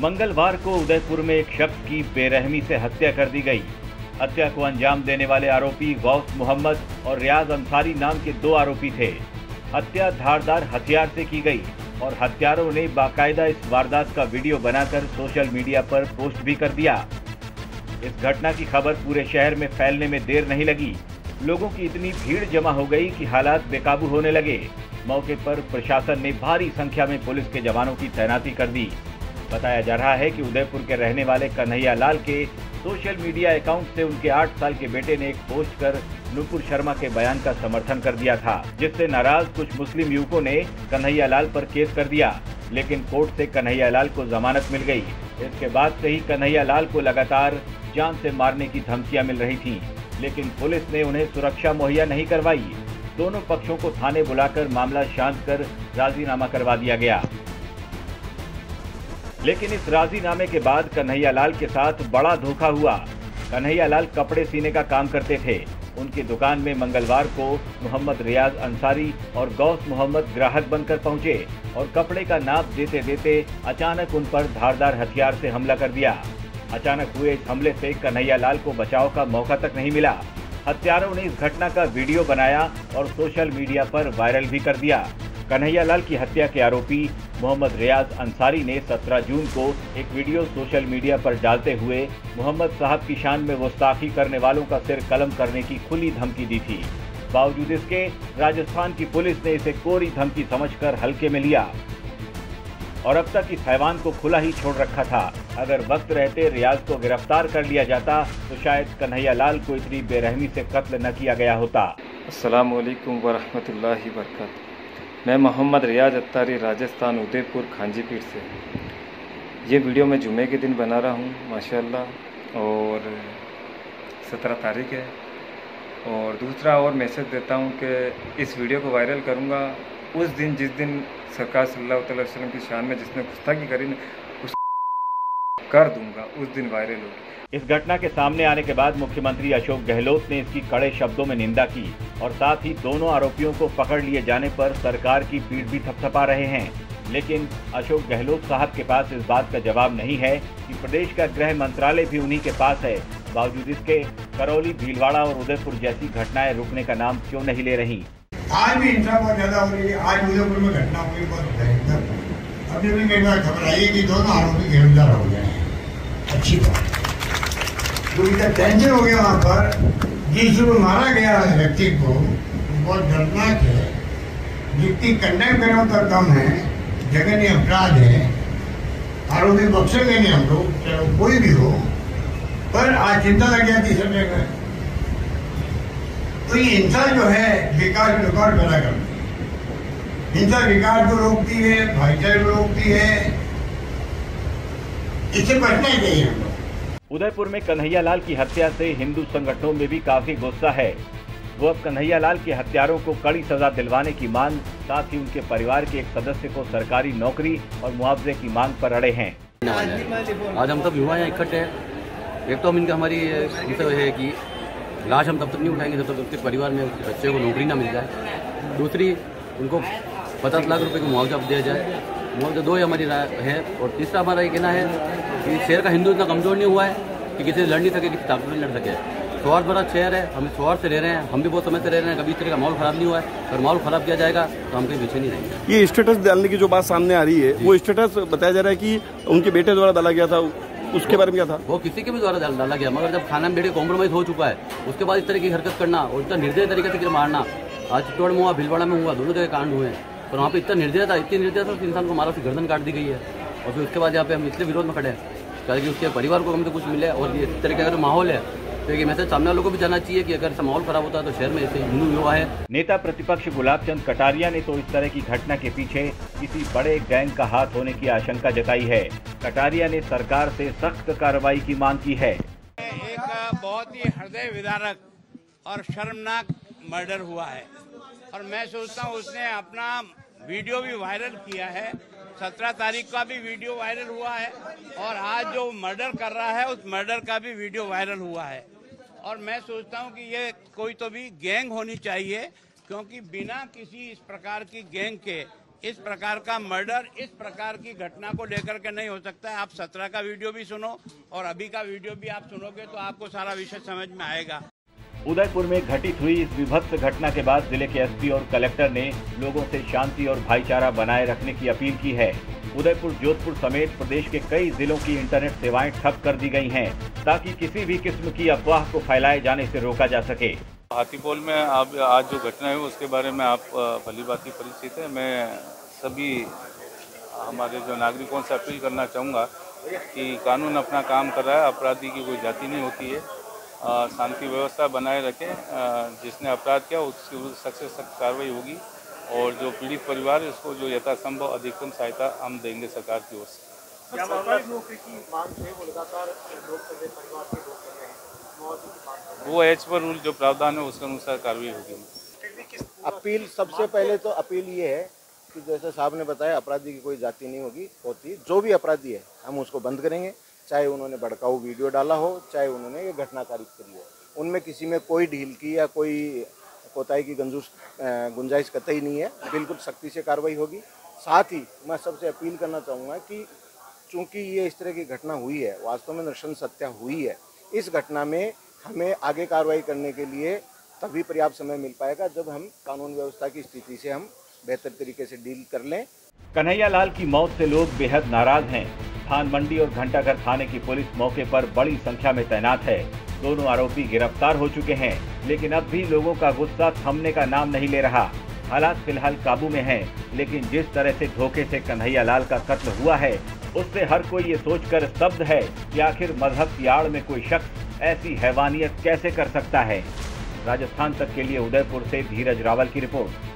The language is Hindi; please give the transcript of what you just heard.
मंगलवार को उदयपुर में एक शख्स की बेरहमी से हत्या कर दी गई। हत्या को अंजाम देने वाले आरोपी गौस मोहम्मद और रियाज अंसारी नाम के दो आरोपी थे। हत्या धारदार हथियार से की गई और हत्यारों ने बाकायदा इस वारदात का वीडियो बनाकर सोशल मीडिया पर पोस्ट भी कर दिया। इस घटना की खबर पूरे शहर में फैलने में देर नहीं लगी। लोगों की इतनी भीड़ जमा हो गई कि हालात बेकाबू होने लगे। मौके पर प्रशासन ने भारी संख्या में पुलिस के जवानों की तैनाती कर दी। बताया जा रहा है कि उदयपुर के रहने वाले कन्हैया लाल के सोशल मीडिया अकाउंट से उनके आठ साल के बेटे ने एक पोस्ट कर नुपुर शर्मा के बयान का समर्थन कर दिया था जिससे नाराज़ कुछ मुस्लिम युवकों ने कन्हैया लाल पर केस कर दिया लेकिन कोर्ट से कन्हैया लाल को जमानत मिल गई। इसके बाद से ही कन्हैया लाल को लगातार जान से मारने की धमकियाँ मिल रही थीं, लेकिन पुलिस ने उन्हें सुरक्षा मुहैया नहीं करवाई। दोनों पक्षों को थाने बुलाकर मामला शांत कर राजीनामा करवा दिया गया। लेकिन इस राजीनामे के बाद कन्हैया लाल के साथ बड़ा धोखा हुआ। कन्हैया लाल कपड़े सीने का काम करते थे। उनकी दुकान में मंगलवार को मोहम्मद रियाज अंसारी और गौस मोहम्मद ग्राहक बनकर पहुँचे और कपड़े का नाप देते देते अचानक उन पर धारदार हथियार से हमला कर दिया। अचानक हुए इस हमले से कन्हैया लाल को बचाव का मौका तक नहीं मिला। हत्यारों ने इस घटना का वीडियो बनाया और सोशल मीडिया पर वायरल भी कर दिया। कन्हैया लाल की हत्या के आरोपी मोहम्मद रियाज अंसारी ने 17 जून को एक वीडियो सोशल मीडिया पर डालते हुए मोहम्मद साहब की शान में गुस्ताखी करने वालों का सिर कलम करने की खुली धमकी दी थी। बावजूद इसके, राजस्थान की पुलिस ने इसे कोरी धमकी समझकर हल्के में लिया। और अब तक इस हैवान को खुला ही छोड़ रखा था। अगर वक्त रहते रियाज को गिरफ़्तार कर लिया जाता तो शायद कन्हैया लाल को इतनी बेरहमी से कत्ल न किया गया होता। वालेकुम वरहमतुल्लाहि वबरकातुहू। मैं मोहम्मद रियाज अत्तारी, राजस्थान, उदयपुर खांजीपीठ से। ये वीडियो मैं जुमे के दिन बना रहा हूँ, माशाल्लाह। और सत्रह तारीख है। और दूसरा और मैसेज देता हूँ कि इस वीडियो को वायरल करूँगा उस दिन, जिस दिन सरकार सल्ला वसलम की शान में जिसने गुस्ताखी करी कर दूँगा उस दिन वायरल होगी। इस घटना के सामने आने के बाद मुख्यमंत्री अशोक गहलोत ने इसकी कड़े शब्दों में निंदा की और साथ ही दोनों आरोपियों को पकड़ लिए जाने पर सरकार की पीठ भी थपथपा रहे हैं। लेकिन अशोक गहलोत साहब के पास इस बात का जवाब नहीं है कि प्रदेश का गृह मंत्रालय भी उन्हीं के पास है। बावजूद इसके करौली भीलवाड़ा और उदयपुर जैसी घटनाएँ रुकने का नाम क्यों नहीं ले रही? आज भी हिंसा बहुत ज़्यादा हो रही है। आज उदयपुर में घटना हुई बहुत भयंकर। अभी भी मेरे पास खबर आई है कि दोनों आरोपी गिरफ़्तार हो गए हैं। अच्छी बात जो इतना टेंशन हो गया वहाँ पर। जिस जो मारा गया व्यक्ति को, बहुत दर्दनाक है। जितनी कंडेम करें उतना कम है जगन्य अपराध है। आरोपी बख्शेंगे नहीं हम लोग, चाहे कोई भी हो। पर आज चिंता लग जाती सब जगह। तो ये हिंसा जो है विकास रिकॉर्ड पैदा करती है हिंसा विकास को रोकती है, भाईचारे को रोकती है। इससे बचना ही हम उदयपुर में कन्हैया लाल की हत्या से हिंदू संगठनों में भी काफ़ी गुस्सा है। वो अब कन्हैया लाल के हत्यारों को कड़ी सजा दिलवाने की मांग साथ ही उनके परिवार के एक सदस्य को सरकारी नौकरी और मुआवजे की मांग पर अड़े हैं। आज हम सब युवा इकट्ठे हैं। एक तो हम इनका हमारी विषय है कि लाश हम तब तक नहीं उठाएँगे जब तक उसके परिवार में बच्चे को नौकरी ना मिल जाए। दूसरी उनको पचास लाख रुपए का मुआवजा दिया जाए। मुआवजा दो ही हमारी राय है और तीसरा हमारा ये कहना है कि शहर का हिंदू इतना कमज़ोर नहीं हुआ है कि किसी से लड़ नहीं सके किसी ताकत नहीं लड़ सके। स्वार्थ भरा शहर है हम स्वार्थ से रह रहे हैं हम भी बहुत समय से रह रहे हैं कभी इस तरह का माहौल खराब नहीं हुआ है। अगर माहौल खराब किया जाएगा तो हम कहीं पीछे नहीं रहेंगे। ये स्टेटस डालने की जो बात सामने आ रही है वो स्टेटस बताया जा रहा है कि उनके बेटे द्वारा डाला गया था उसके बारे में क्या था? वो किसी के भी द्वारा डाला गया मगर जब खाना में बैठे कॉम्प्रोमाइज हो चुका है उसके बाद इस तरह की हरकत करना और इतना निर्दय तरीके से मारना आज चित्तौड़ में हुआ भिलवाड़ा में हुआ दोनों जगह कांड हुए हैं। पर वहाँ पे इतना निर्दय था इतनी निर्दय था उस इंसान को मारा उसकी गर्दन काट दी गई है। और फिर उसके बाद यहाँ पे हम इसलिए विरोध में खड़े हैं ताकि उसके परिवार को कम से कुछ मिले और इस तरह का अगर माहौल है तो ये मैसेज सामने वालों को भी जाना चाहिए कि अगर ऐसा माहौल खराब होता है तो शहर में ऐसे हिंदू युवा है। नेता प्रतिपक्ष गुलाब चंद कटारिया ने तो इस तरह की घटना के पीछे किसी बड़े गैंग का हाथ होने की आशंका जताई है। कटारिया ने सरकार से सख्त कार्रवाई की मांग की है। एक बहुत ही हृदय विदारक और शर्मनाक मर्डर हुआ है। और मैं सोचता हूँ उसने अपना वीडियो भी वायरल किया है। सत्रह तारीख का भी वीडियो वायरल हुआ है और आज जो मर्डर कर रहा है, उस मर्डर का भी वीडियो वायरल हुआ है। और मैं सोचता हूँ कि ये कोई तो भी गैंग होनी चाहिए, क्योंकि बिना किसी इस प्रकार की गैंग के, इस प्रकार का मर्डर, इस प्रकार की घटना को लेकर के नहीं हो सकता है। आप सत्रह का वीडियो भी सुनो और अभी का वीडियो भी आप सुनोगे तो आपको सारा विषय समझ में आएगा। उदयपुर में घटित हुई इस विभत्स घटना के बाद ज़िले के एसपी और कलेक्टर ने लोगों से शांति और भाईचारा बनाए रखने की अपील की है। उदयपुर, जोधपुर समेत प्रदेश के कई जिलों की इंटरनेट सेवाएँ ठप कर दी गई हैं, ताकि किसी भी किस्म की अफवाह को फैलाए जाने से रोका जा सके। हाथीपोल में आप आज जो घटना है, उसके बारे में आप भली बात परिचित है। मैं सभी, हमारे जो नागरिकों से अपील करना चाहूँगा कि कानून अपना काम कर रहा है, अपराधी की कोई जाति नहीं होती है। शांति व्यवस्था बनाए रखें जिसने अपराध किया उसकी सख्त से सख्त कार्रवाई होगी और जो पीड़ित परिवार है उसको जो यथासंभव अधिकतम सहायता हम देंगे सरकार की ओर से। वो एच पर रूल जो प्रावधान है उसके अनुसार कार्रवाई होगी। अपील सबसे पहले तो अपील ये है कि जैसे साहब ने बताया अपराधी की कोई जाति नहीं होगी होती। जो भी अपराधी है हम उसको बंद करेंगे। चाहे उन्होंने भड़काऊ वीडियो डाला हो, चाहे उन्होंने ये घटना कारित करी हो। उनमें किसी में कोई ढील की या कोई कोताही की गंजूस गुंजाइश कतई नहीं है। बिल्कुल सख्ती से कार्रवाई होगी। साथ ही मैं सबसे अपील करना चाहूँगा कि चूँकि ये इस तरह की घटना हुई है, वास्तव में नृशंस हत्या हुई है, इस घटना में हमें आगे कार्रवाई करने के लिए तभी पर्याप्त समय मिल पाएगा जब हम कानून व्यवस्था की स्थिति से हम बेहतर तरीके से डील कर लें। कन्हैया लाल की मौत से लोग बेहद नाराज़ हैं। धान मंडी और घंटाघर थाने की पुलिस मौके पर बड़ी संख्या में तैनात है। दोनों आरोपी गिरफ़्तार हो चुके हैं लेकिन अब भी लोगों का गुस्सा थमने का नाम नहीं ले रहा। हालात फ़िलहाल काबू में हैं, लेकिन जिस तरह से धोखे से कन्हैया लाल का कत्ल हुआ है उससे हर कोई ये सोचकर स्तब्ध है कि आखिर मज़हब की आड़ में कोई शख्स ऐसी हैवानियत कैसे कर सकता है। राजस्थान तक के लिए उदयपुर से धीरज रावल की रिपोर्ट।